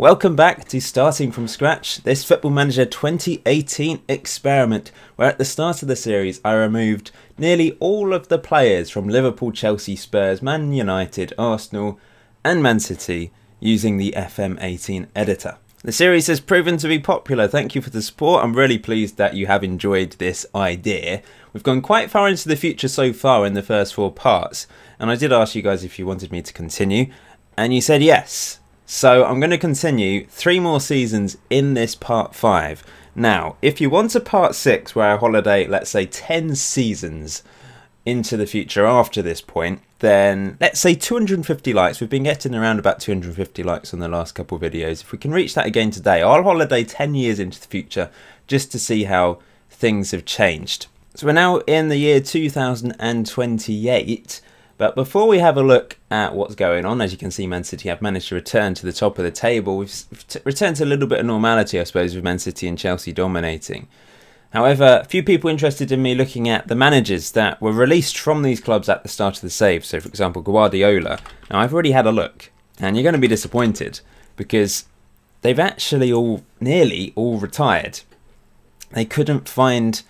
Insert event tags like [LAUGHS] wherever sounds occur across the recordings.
Welcome back to Starting From Scratch, this Football Manager 2018 experiment, where at the start of the series I removed nearly all of the players from Liverpool, Chelsea, Spurs, Man United, Arsenal, and Man City using the FM18 editor. The series has proven to be popular. Thank you for the support. I'm really pleased that you have enjoyed this idea. We've gone quite far into the future so far in the first four parts, and I did ask you guys if you wanted me to continue, and you said yes. So I'm going to continue three more seasons in this part five. Now, if you want a part six where I holiday, let's say 10 seasons into the future after this point, then let's say 250 likes. We've been getting around about 250 likes on the last couple of videos. If we can reach that again today, I'll holiday 10 years into the future just to see how things have changed. So we're now in the year 2028 but before we have a look at what's going on, as you can see, Man City have managed to return to the top of the table. We've returned to a little bit of normality, I suppose, with Man City and Chelsea dominating. However, a few people interested in me looking at the managers that were released from these clubs at the start of the save. So, for example, Guardiola. Now, I've already had a look, and you're going to be disappointed because they've actually all, nearly all retired. They couldn't find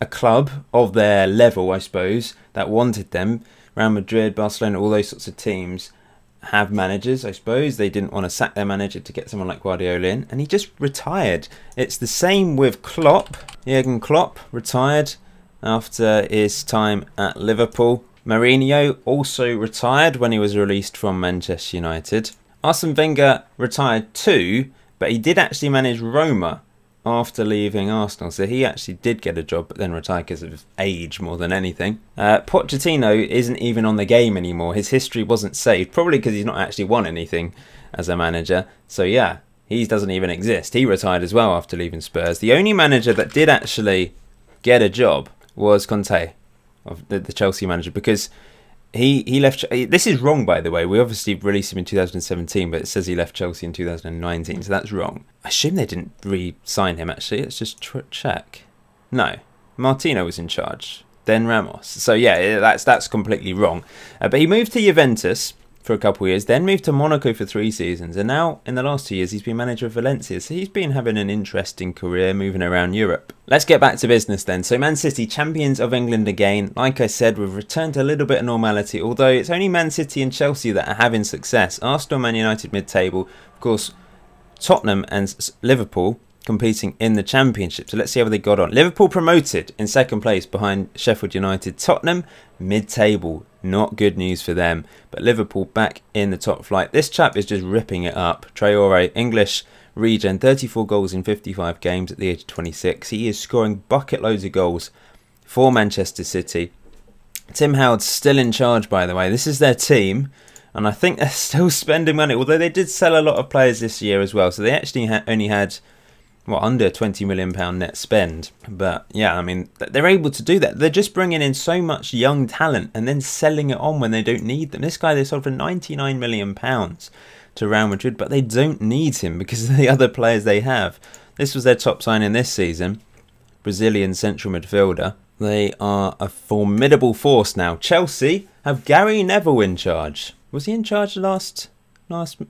a club of their level, I suppose, that wanted them. Real Madrid, Barcelona, all those sorts of teams have managers, I suppose. They didn't want to sack their manager to get someone like Guardiola in, and he just retired. It's the same with Klopp. Jurgen Klopp retired after his time at Liverpool. Mourinho also retired when he was released from Manchester United. Arsene Wenger retired too, but he did actually manage Roma after leaving Arsenal. So he actually did get a job, but then retired because of age more than anything. Uh, Pochettino isn't even on the game anymore. His history wasn't saved, probably because he's not actually won anything as a manager. So yeah, he doesn't even exist. He retired as well after leaving Spurs. The only manager that did actually get a job was Conte, of the, the Chelsea manager, because he he left. This is wrong, by the way. We obviously released him in 2017, but it says he left Chelsea in 2019, so that's wrong. I assume they didn't re-sign him. Actually, let's just check. No, Martino was in charge, then Ramos. So yeah, that's that's completely wrong. Uh, but he moved to Juventus for a couple of years, then moved to Monaco for three seasons, and now in the last two years he's been manager of Valencia. So he's been having an interesting career moving around Europe. Let's get back to business then. So Man City, champions of England again. Like I said, we've returned to a little bit of normality, although it's only Man City and Chelsea that are having success. Arsenal, Man United mid-table, of course, Tottenham and Liverpool competing in the championship. So let's see how they got on. Liverpool promoted in second place behind Sheffield United. Tottenham mid-table. Not good news for them. But Liverpool back in the top flight. This chap is just ripping it up. Traore, English regen, 34 goals in 55 games at the age of 26. He is scoring bucket loads of goals for Manchester City. Tim Howard's still in charge, by the way. This is their team. And I think they're [LAUGHS] still spending money, although they did sell a lot of players this year as well. So they actually ha only had well, under 20 million pound net spend. But yeah, I mean, they're able to do that. They're just bringing in so much young talent and then selling it on when they don't need them. This guy they sold for 99 million pounds to Real Madrid, but they don't need him because of the [LAUGHS] other players they have. This was their top signing this season, Brazilian central midfielder. They are a formidable force now. Chelsea have Gary Neville in charge. Was he in charge last last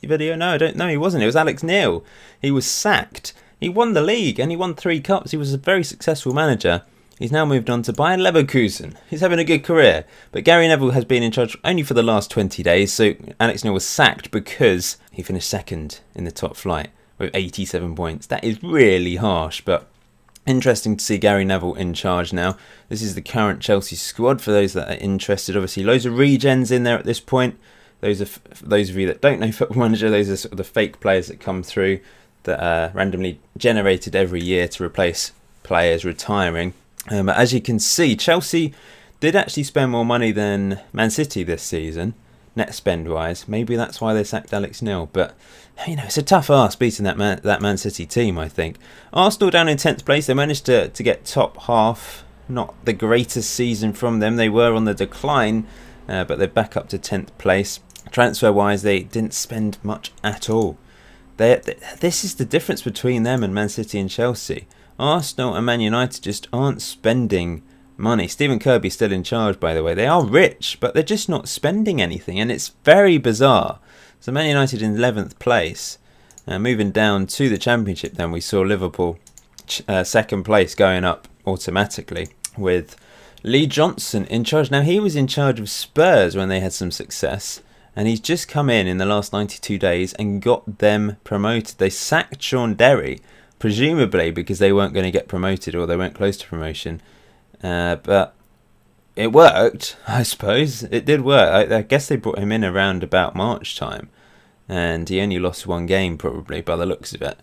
video? No, I don't know. He wasn't. It was Alex Neil. He was sacked he won the league and he won three cups. He was a very successful manager. He's now moved on to Bayern Leverkusen. He's having a good career. But Gary Neville has been in charge only for the last 20 days, so Alex Neil was sacked because he finished second in the top flight with 87 points. That is really harsh, but interesting to see Gary Neville in charge now. This is the current Chelsea squad for those that are interested. Obviously, loads of regens in there at this point. Those are those of you that don't know [LAUGHS] Football Manager. Those are sort of the fake players that come through that are randomly generated every year to replace players retiring. Um, as you can see, Chelsea did actually spend more money than Man City this season, net spend wise. Maybe that's why they sacked Alex Neil. But you know, it's a tough ask beating that Man, that Man City team. I think Arsenal down in tenth place. They managed to to get top half. Not the greatest season from them. They were on the decline, uh, but they're back up to tenth place. Transfer wise, they didn't spend much at all. They, this is the difference between them and Man City and Chelsea. Arsenal and Man United just aren't spending money. Stephen Kirby's still in charge, by the way. They are rich, but they're just not spending anything, and it's very bizarre. So Man United in 11th place. Uh, moving down to the Championship, then we saw Liverpool uh, second place going up automatically with Lee Johnson in charge. Now, he was in charge of Spurs when they had some success, and he's just come in in the last 92 days and got them promoted. They sacked Sean Derry, presumably because they weren't going to get promoted or they weren't close to promotion. Uh, but it worked, [LAUGHS] I suppose. It did work. I, I, guess they brought him in around about March time, and he only lost one game probably by the looks of it.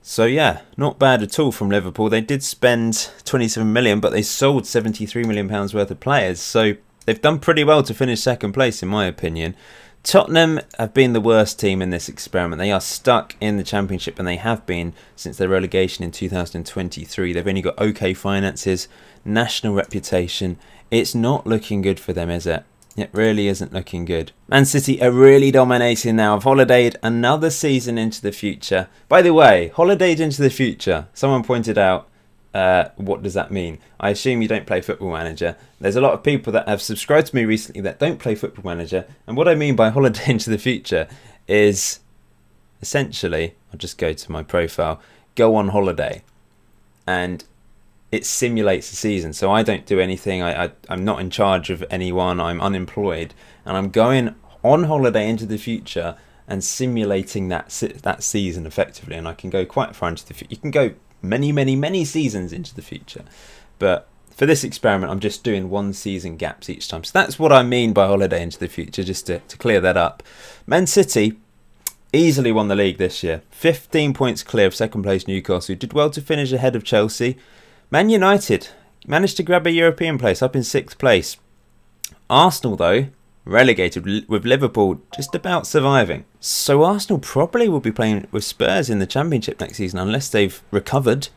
So yeah, not bad at all from Liverpool. They did spend 27 million, but they sold 73 million pounds worth of players. So they've done pretty well to finish second place, in my opinion. Tottenham have been the worst team in this experiment. They are stuck in the Championship, and they have been since their relegation in 2023. They've only got okay finances, national reputation. It's not looking good for them, is it? It really isn't looking good. Man City are really dominating now. I've holidayed another season into the future. By the way, holidayed into the future. Someone pointed out, uh, what does that mean? I assume you don't play Football Manager. There's a lot of people that have subscribed to me recently that don't play Football Manager. And what I mean by [LAUGHS] holiday into the future is essentially, I'll just go to my profile, go on holiday. And it simulates a season. So I don't do anything. I, I I'm not in charge of anyone. I'm unemployed, and I'm going on holiday into the future and simulating that that season effectively. And I can go quite far into the future. You can go many, many, many seasons into the future, but for this experiment, I'm just doing one season gaps each time. So that's what I mean by holiday into the future, just to, to clear that up. Man City easily won the league this year. 15 points clear of second place Newcastle, who did well to finish ahead of Chelsea. Man United managed to grab a European place up in sixth place. Arsenal, though, relegated with Liverpool just about surviving. So Arsenal probably will be playing with Spurs in the Championship next season unless they've recovered.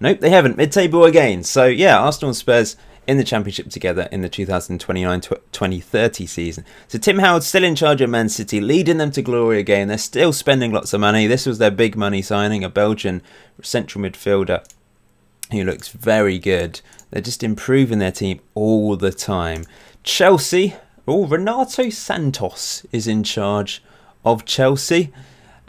Nope, they haven't. Mid-table again. So yeah, Arsenal and Spurs in the Championship together in the 2029-2030 season. So Tim Howard's still in charge of Man City, leading them to glory again. They're still spending lots of money. This was their big money signing, a Belgian central midfielder who looks very good. They're just improving their team all the time. Chelsea, oh, Renato Santos is in charge of Chelsea,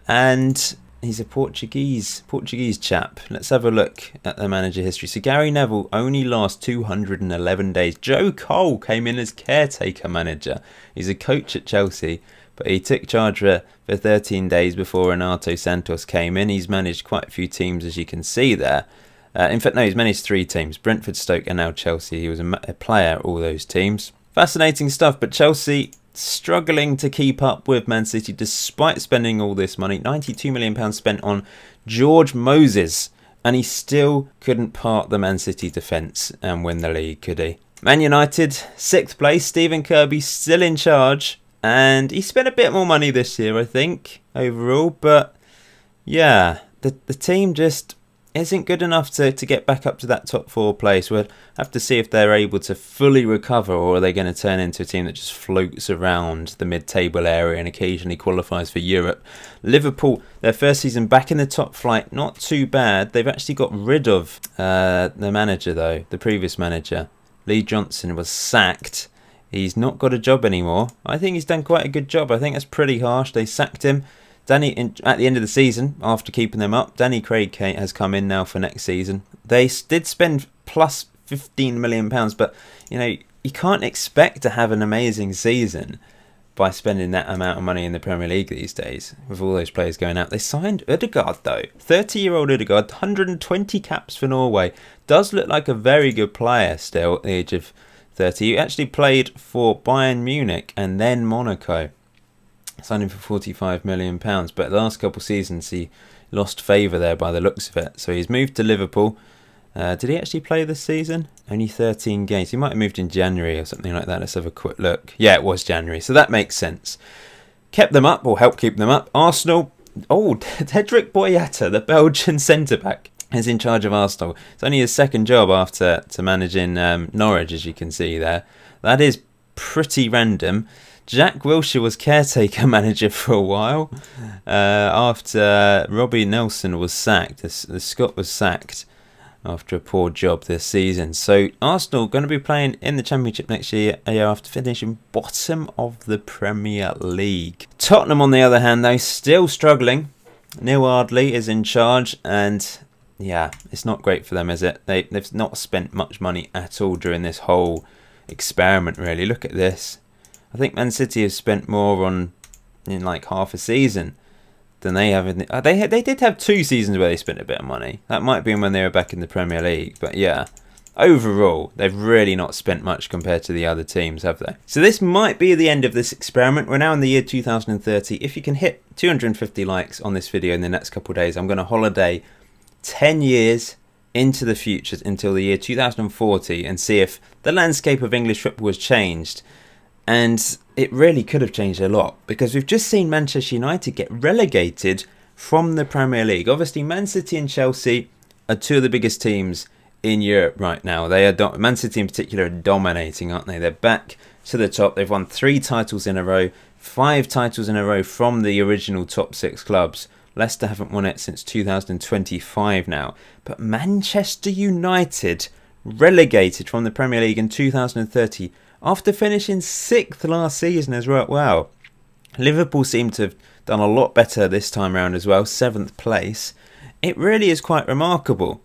and he's a Portuguese Portuguese chap. Let's have a look at the manager history. So Gary Neville only lasts 211 days. Joe Cole came in as caretaker manager. He's a coach at Chelsea, but he took charge for, for 13 days before Renato Santos came in. He's managed quite a few teams, as you can see there. Uh, in fact, no, he's managed three teams Brentford, Stoke, and now Chelsea. He was a, a player at all those teams. Fascinating stuff, but Chelsea struggling to keep up with Man City despite spending all this money. £92 million spent on George Moses, and he still couldn't part the Man City defence and win the league, could he? Man United, sixth place. Stephen Kirby still in charge, and he spent a bit more money this year, I think, overall. But yeah, the the team just isn't good enough to, to get back up to that top four place. We'll have to see if they're able to fully recover or are they going to turn into a team that just floats around the mid table area and occasionally qualifies for Europe. Liverpool, their first season back in the top flight, not too bad. They've actually got rid of uh, the manager, though, the previous manager. Lee Johnson was sacked. He's not got a job anymore. I think he's done quite a good job. I think that's pretty harsh. They sacked him. Danny, at the end of the season, after keeping them up, Danny Craig has come in now for next season. They did spend plus 15 million pounds, but you know you can't expect to have an amazing season by spending that amount of money in the Premier League these days with all those players going out. They signed Ødegaard though, 30-year-old Ødegaard, 120 caps for Norway. Does look like a very good player still at the age of 30. He actually played for Bayern Munich and then Monaco signed him for forty-five million pounds. But the last couple seasons, he lost favour there by the looks of it. So he's moved to Liverpool. Uh, did he actually play this season? Only 13 games. He might have moved in January or something like that. Let's have a quick look. Yeah, it was January. So that makes sense. Kept them up, or helped keep them up. Arsenal. Oh, [LAUGHS] Cedric Boyata, the Belgian centre back, is in charge of Arsenal. It's only his second job after to managing um, Norwich, as you can see there. That is pretty random. Jack Wilshere was caretaker [LAUGHS] manager for a while uh, after Robbie Nelson was sacked. The, Scot was sacked after a poor job this season. So Arsenal going to be playing in the Championship next year, year after finishing bottom of the Premier League. Tottenham, on the other hand, though, still struggling. Neil Ardley is in charge, and yeah, it's not great for them, is it? They they've not spent much money at all during this whole experiment. Really, look at this. I think Man City have spent more on in like half a season than they have. In the, uh, they they did have two seasons where they spent a bit of money. That might be when they were back in the Premier League, but yeah. Overall, they've really not spent much compared to the other teams, have they? So this might be the end of this experiment. We're now in the year 2030. If you can hit 250 likes on this video in the next couple days, I'm going to holiday 10 years into the future until the year 2040 and see if the landscape of English football has changed. And it really could have changed a lot because we've just seen Manchester United get relegated from the Premier League. Obviously, Man City and Chelsea are two of the biggest teams in Europe right now. They are Man City in particular are dominating, aren't they? They're back to the top. They've won three titles in a row, five titles in a row from the original top six clubs. Leicester haven't won it since 2025 now. But Manchester United relegated from the Premier League in 2030 after finishing sixth last season as well. Liverpool seem to have done a lot better this time around as well, seventh place. It really is quite remarkable.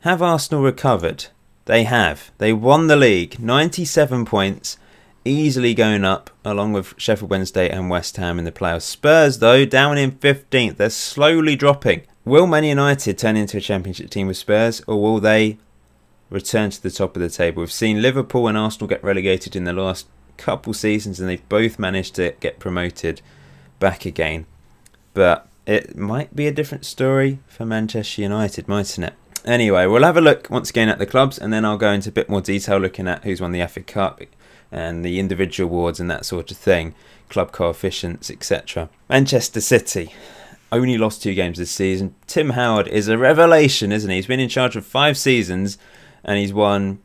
Have Arsenal recovered? They have. They won the league, 97 points, easily going up along with Sheffield Wednesday and West Ham in the playoffs. Spurs, though, down in 15th. They're slowly dropping. Will Man United turn into a championship team with Spurs, or will they return to the top of the table? We've seen Liverpool and Arsenal get relegated in the last couple seasons, and they've both managed to get promoted back again. But it might be a different story for Manchester United, mightn't it? Anyway, we'll have a look once again at the clubs and then I'll go into a bit more detail looking at who's won the FA Cup and the individual awards and that sort of thing, club coefficients, etc. Manchester City only lost two games this season. Tim Howard is a revelation, isn't he? He's been in charge of five seasons and he's won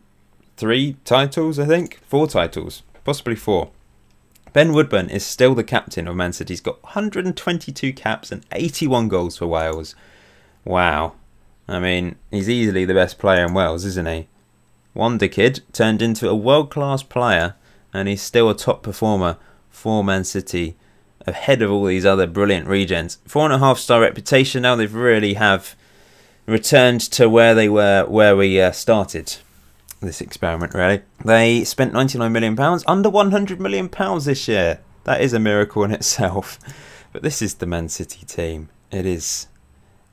three titles, I think. Four titles, possibly four. Ben Woodburn is still the captain of Man City. He's got 122 caps and 81 goals for Wales. Wow. I mean, he's easily the best player in Wales, isn't he? Wonder Kid turned into a world class player and he's still a top performer for Man City ahead of all these other brilliant regens. Four and a half star reputation now. They've really have returned to where they were where we uh, started this experiment. Really, they spent 99 million pounds, under 100 million pounds this year. That is a miracle in itself. [LAUGHS] But this is the Man City team. It is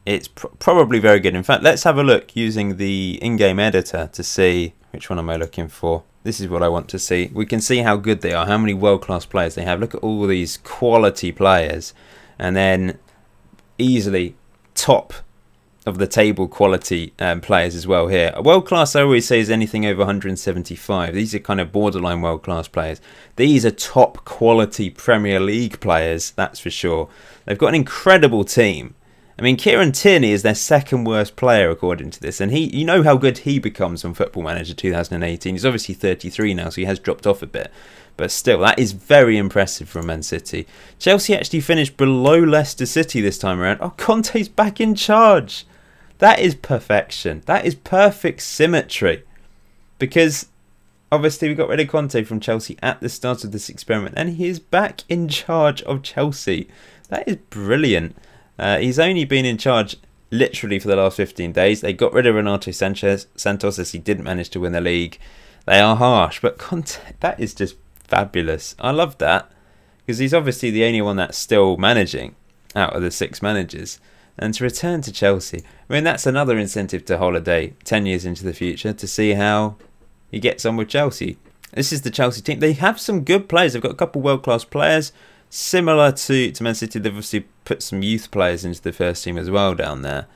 it's pr probably very good. In fact, let's have a look using the in-game editor to see which one am I looking for. This is what I want to see. We can see how good they are, how many world-class players they have. Look at all these quality players, and then easily top of the table quality um, players as well here. World class, I always say, is anything over 175. These are kind of borderline world class players. These are top quality Premier League players, that's for sure. They've got an incredible team. I mean, Kieran Tierney is their second worst player according to this, and he, you know how good he becomes on Football Manager 2018. He's obviously 33 now, so he has dropped off a bit, but still, that is very impressive from Man City. Chelsea actually finished below Leicester City this time around. Oh, Conte's back in charge. That is perfection. That is perfect symmetry, because obviously we got rid of Conte from Chelsea at the start of this experiment, and he is back in charge of Chelsea. That is brilliant. Uh, he's only been in charge literally for the last 15 days. They got rid of Renato Sanchez, Santos as he didn't manage to win the league. They are harsh, but Conte, that is just fabulous. I love that because he's obviously the only one that's still managing out of the six managers. And to return to Chelsea, I mean, that's another incentive to Holiday 10 years into the future to see how he gets on with Chelsea. This is the Chelsea team. They have some good players. They've got a couple world class players similar to, to Man City, they've obviously put some youth players into the first team as well down there.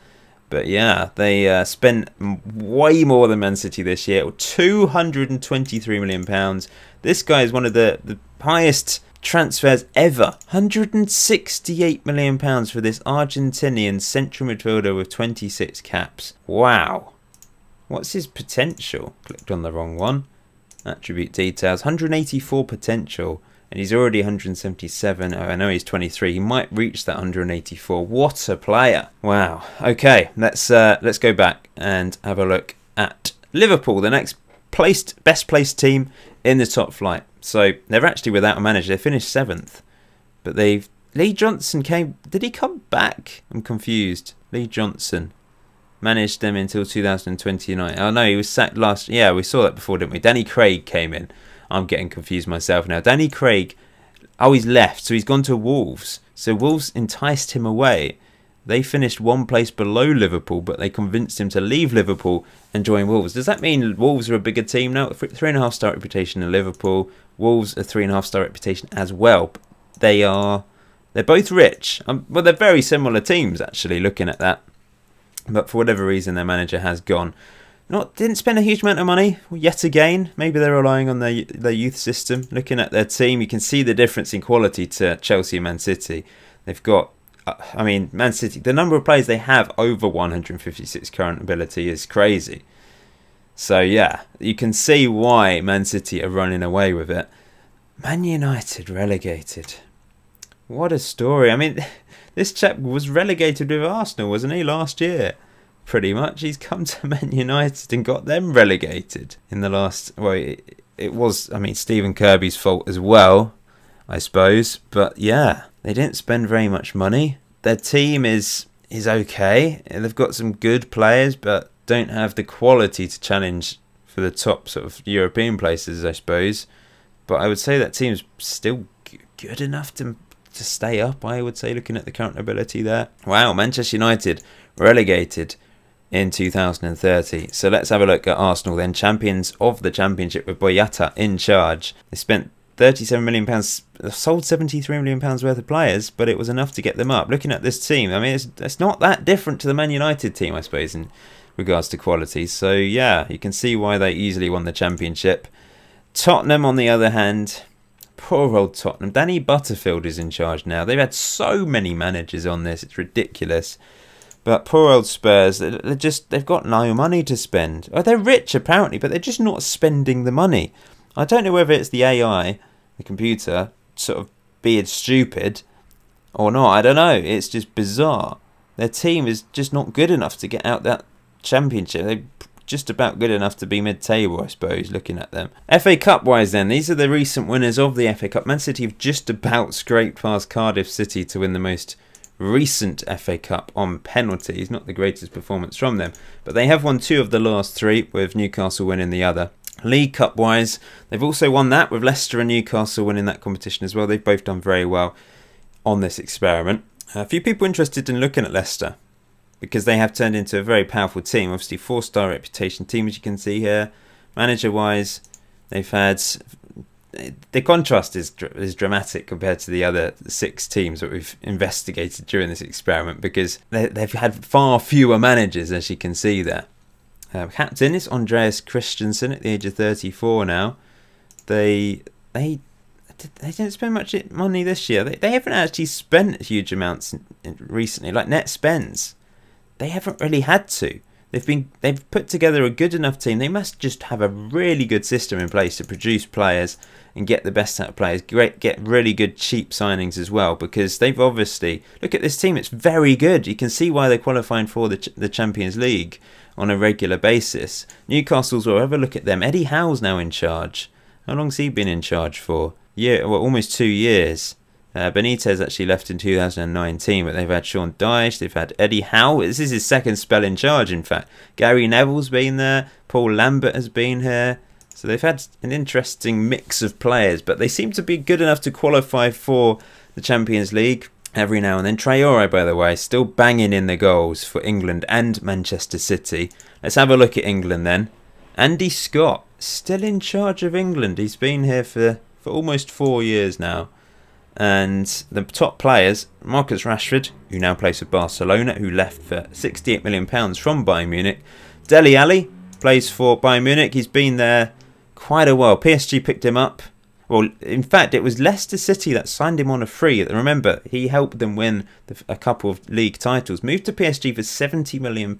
But yeah, they uh, spent way more than Man City this year, £223 million. This guy is one of the, the highest transfers ever. £168 million for this Argentinian central midfielder with 26 caps. Wow. What's his potential? Clicked on the wrong one. Attribute details. 184 potential and he's already 177. Oh, I know he's 23. He might reach that 184. What a player! Wow. Okay, let's uh, let's go back and have a look at Liverpool, the next placed best placed team in the top flight. So they're actually without a manager. They finished seventh, but they've Lee Johnson came. Did he come back? I'm confused. Lee Johnson managed them until 2029. Oh no, he was sacked last. Yeah, we saw that before, didn't we? Danny Craig came in. I'm getting confused myself now. Danny Craig. Oh, he's left, so he's gone to Wolves. So Wolves enticed him away. They finished one place below Liverpool, but they convinced him to leave Liverpool and join Wolves. Does that mean Wolves are a bigger team now? Three and a half star reputation in Liverpool. Wolves a three and a half star reputation as well. They are they're both rich. Um, well, they're very similar teams actually. Looking at that, but for whatever reason, their manager has gone. Not didn't spend a huge amount of money yet again. Maybe they're relying on their their youth system. Looking at their team, you can see the difference in quality to Chelsea and Man City. They've got, I mean, Man City. The number of players they have over 156 current ability is crazy. So yeah, you can see why Man City are running away with it. Man United relegated. What a story. I mean, [LAUGHS] this chap was relegated with Arsenal, wasn't he, last year? Pretty much. He's come to [LAUGHS] Man United and got them relegated in the last. Well, it, it was, I mean, Stephen Kirby's fault as well, I suppose. But yeah, they didn't spend very much money. Their team is is okay. They've got some good players, but don't have the quality to challenge for the top sort of European places, I suppose. But I would say that team's still good enough to to stay up, I would say, looking at the current ability there. Wow, Manchester United relegated in 2030. So let's have a look at Arsenal then, champions of the championship with Boyata in charge. They spent 37 million pounds, sold 73 million pounds worth of players, but it was enough to get them up. Looking at this team, I mean, it's, it's not that different to the Man United team, I suppose, in regards to quality. So yeah, you can see why they easily won the championship. Tottenham, on the other hand, Poor old Tottenham. Danny Butterfield is in charge now. They've had so many managers on this. It's ridiculous. But poor old Spurs, they're just they've got no money to spend. Oh, they're rich apparently, but they're just not spending the money. I don't know whether it's the AI, the computer, sort of being stupid or not. I don't know. It's just bizarre. Their team is just not good enough to get out that championship. They're just about good enough to be mid-table, I suppose, looking at them. FA Cup-wise then, these are the recent winners of the FA Cup. Man City have just about scraped past Cardiff City to win the most recent FA Cup on penalties. Not the greatest performance from them, but they have won two of the last three, with Newcastle winning the other. League Cup wise, they've also won that with Leicester and Newcastle winning that competition as well. They've both done very well on this experiment. A few people interested in looking at Leicester because they have turned into a very powerful team. Obviously, four star reputation team, as you can see here. Manager wise, they've had the contrast is is dramatic compared to the other six teams that we've investigated during this experiment because they, have had far fewer managers, as you can see there. Uh, captain is Andreas Christensen at the age of 34 now. They they they didn't spend much money this year. They, they haven't actually spent huge amounts recently, like net spends they haven't really had to. They've been they've put together a good enough team. They must just have a really good system in place to produce players and get the best out of players. Great, get really good cheap signings as well because they've obviously look at this team. It's very good. You can see why they're qualifying for the the Champions League on a regular basis. Newcastle's well. Have a look at them. Eddie Howe's now in charge. How long's he been in charge for? Yeah, well, almost two years. Uh, Benitez actually left in 2019, but they've had Sean Dyche, they've had Eddie Howe. This is his second spell in charge, in fact. Gary Neville's been there, Paul Lambert has been here. So they've had an interesting mix of players, but they seem to be good enough to qualify for the Champions League every now and then. Traore, by the way, still banging in the goals for England and Manchester City. Let's have a look at England then. Andy Scott, still in charge of England. He's been here for, for almost four years now. And the top players, Marcus Rashford, who now plays for Barcelona, who left for £68 million from Bayern Munich. Dele Alli plays for Bayern Munich. He's been there quite a while. PSG picked him up. Well, in fact, it was Leicester City that signed him on a free. Remember, he helped them win a couple of league titles. Moved to PSG for £70 million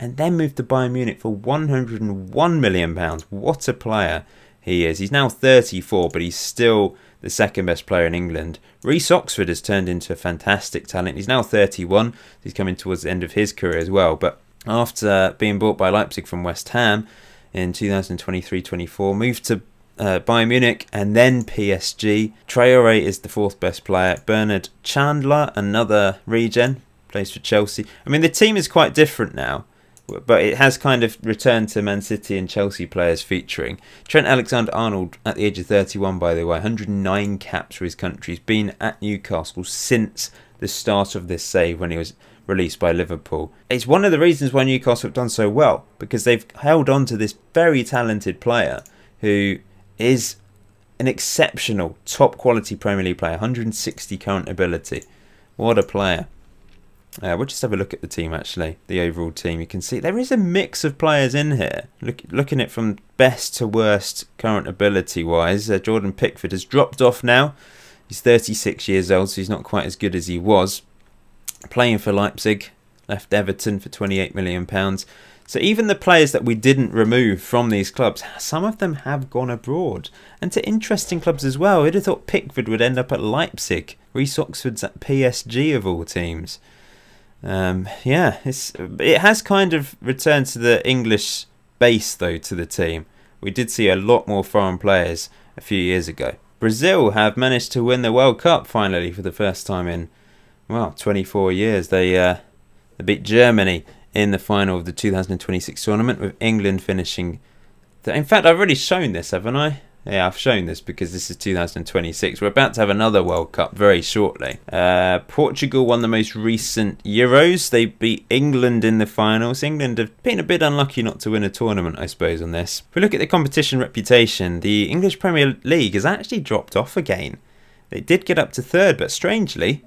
and then moved to Bayern Munich for £101 million. What a player he is. He's now 34, but he's still the second best player in England. Reece Oxford has turned into a fantastic talent. He's now 31. He's coming towards the end of his career as well. But after being bought by Leipzig from West Ham in 2023-24, moved to uh, Bayern Munich, and then PSG. Traore is the fourth best player. Bernard Chandler, another regen, plays for Chelsea. I mean, the team is quite different now, but it has kind of returned to Man City and Chelsea players featuring. Trent Alexander Arnold, at the age of 31, by the way, 109 caps for his country. He's been at Newcastle since the start of this save when he was released by Liverpool. It's one of the reasons why Newcastle have done so well because they've held on to this very talented player who is an exceptional top quality Premier League player, 160 current ability. What a player. Uh, we'll just have a look at the team actually, the overall team. You can see there is a mix of players in here. Look, looking at from best to worst current ability wise, uh, Jordan Pickford has dropped off now. He's 36 years old, so he's not quite as good as he was. Playing for Leipzig, left Everton for 28 million pounds. So even the players that we didn't remove from these clubs, some of them have gone abroad and to interesting clubs as well. Who'd have thought Pickford would end up at Leipzig? Reece Oxford's at PSG of all teams. Um, yeah, it's it has kind of returned to the English base though to the team. We did see a lot more foreign players a few years ago. Brazil have managed to win the World Cup finally for the first time in well 24 years. They uh, they beat Germany in the final of the 2026 tournament with England finishing. In fact, I've already shown this, haven't I? Yeah, I've shown this because this is 2026. We're about to have another World Cup very shortly. Uh, Portugal won the most recent Euros. They beat England in the finals. England have been a bit unlucky not to win a tournament, I suppose, on this. If we look at the competition reputation, the English Premier League has actually dropped off again. They did get up to third, but strangely,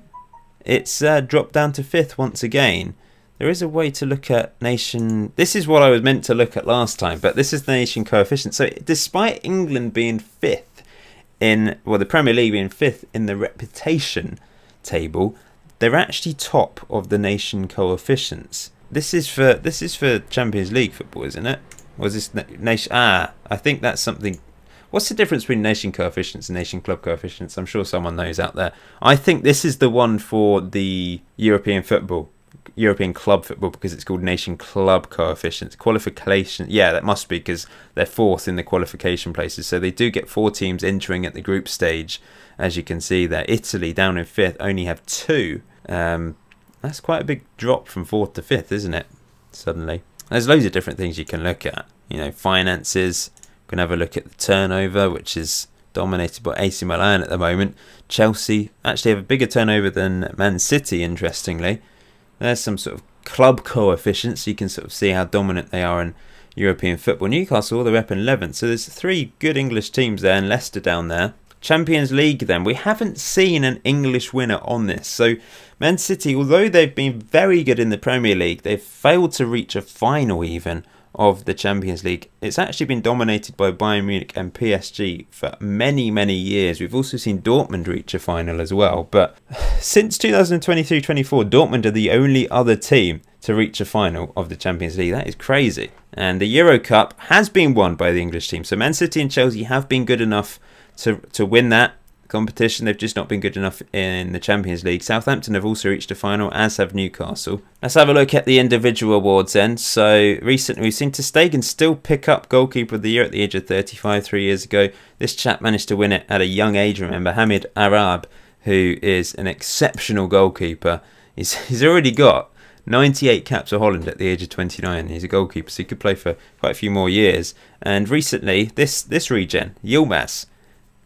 it's uh, dropped down to fifth once again. There is a way to look at nation. This is what I was meant to look at last time, but this is the nation coefficient. So, despite England being fifth in, well, the Premier League being fifth in the reputation table, they're actually top of the nation coefficients. This is for this is for Champions League football, isn't it? Was this nation? Ah, I think that's something. What's the difference between nation coefficients and nation club coefficients? I'm sure someone knows out there. I think this is the one for the European football European club football because it's called nation club coefficients. Qualification, yeah, that must be because they're fourth in the qualification places. So they do get four teams entering at the group stage, as you can see there. Italy down in fifth only have two. Um, that's quite a big drop from fourth to fifth, isn't it? Suddenly, there's loads of different things you can look at. You know, finances. We can have a look at the turnover, which is dominated by AC Milan at the moment. Chelsea actually have a bigger turnover than Man City, interestingly. There's some sort of club coefficients. So you can sort of see how dominant they are in European football. Newcastle, they're up in 11th. So there's three good English teams there and Leicester down there. Champions League then. We haven't seen an English winner on this. So Man City, although they've been very good in the Premier League, they've failed to reach a final even of the Champions League. It's actually been dominated by Bayern Munich and PSG for many, many years. We've also seen Dortmund reach a final as well. But [SIGHS] since 2023 24, Dortmund are the only other team to reach a final of the Champions League. That is crazy. And the Euro Cup has been won by the English team. So Man City and Chelsea have been good enough to, to win that competition. They've just not been good enough in the Champions League. Southampton have also reached a final, as have Newcastle. Let's have a look at the individual awards then. So recently we've seen ter Stegen still pick up goalkeeper of the year at the age of 35 three years ago. This chap managed to win it at a young age, remember. Hamid Arab, who is an exceptional goalkeeper. He's, [LAUGHS] he's already got 98 caps for Holland at the age of 29. He's a goalkeeper, so he could play for quite a few more years. And recently, this this regen, Yilmaz,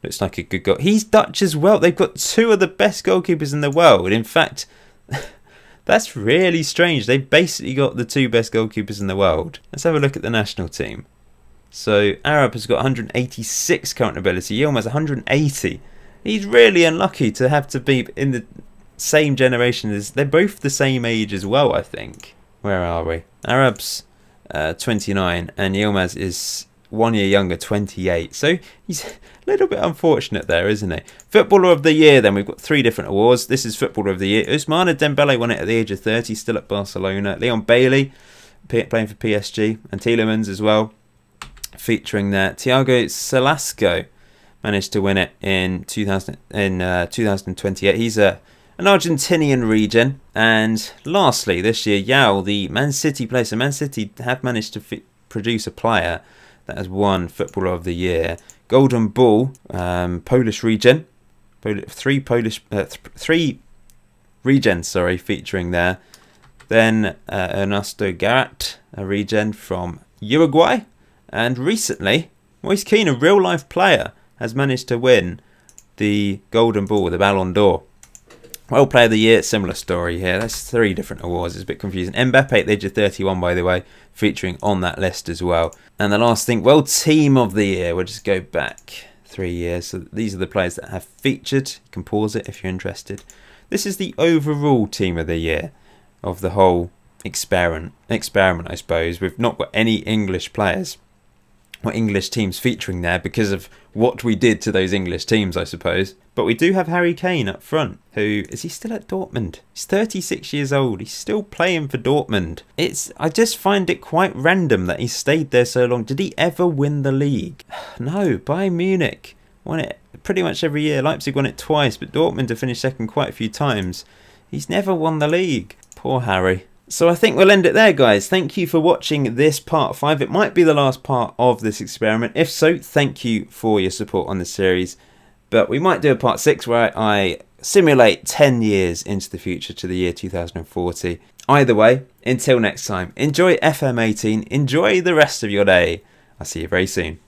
Looks like a good goal. He's Dutch as well. They've got two of the best goalkeepers in the world. In fact, [LAUGHS] that's really strange. They've basically got the two best goalkeepers in the world. Let's have a look at the national team. So Arab has got 186 current ability. Yilmaz 180. He's really unlucky to have to be in the same generation as they're both the same age as well. I think. Where are we? Arab's uh, 29 and Yilmaz is one year younger, 28. So he's a little bit unfortunate there, isn't he? Footballer of the Year, then we've got three different awards. This is Footballer of the Year. Ousmane Dembele won it at the age of 30, still at Barcelona. Leon Bailey playing for PSG, and Tielemans as well, featuring there. Thiago Selasco managed to win it in 2000 in uh, 2028. He's a an Argentinian regen. And lastly, this year, Yao, the Man City player. So Man City have managed to produce a player that has won Footballer of the Year. Golden Ball, um, Polish regen, three Polish, uh, th three regens, sorry, featuring there. Then uh, Ernesto Garat, a regen from Uruguay, and recently Moise Kean, a real life player, has managed to win the Golden Ball, the Ballon d'Or. Well Player of the Year, similar story here. That's three different awards. It's a bit confusing. Mbappe at the age of 31, by the way, featuring on that list as well. And the last thing, World Team of the Year. We'll just go back three years. So these are the players that have featured. You can pause it if you're interested. This is the overall Team of the Year of the whole experiment. Experiment, I suppose. We've not got any English players or English teams featuring there because of what we did to those English teams, I suppose. But we do have Harry Kane up front, who is he still at Dortmund? He's 36 years old. He's still playing for Dortmund. It's I just find it quite random that he stayed there so long. Did he ever win the league? [SIGHS] No, Bayern Munich won it pretty much every year. Leipzig won it twice, but Dortmund have finished second quite a few times. He's never won the league. Poor Harry. So I think we'll end it there, guys. Thank you for watching this part 5. It might be the last part of this experiment. If so, thank you for your support on this series. But we might do a part 6 where I simulate 10 years into the future to the year 2040. Either way, until next time, enjoy FM18, enjoy the rest of your day. I'll see you very soon.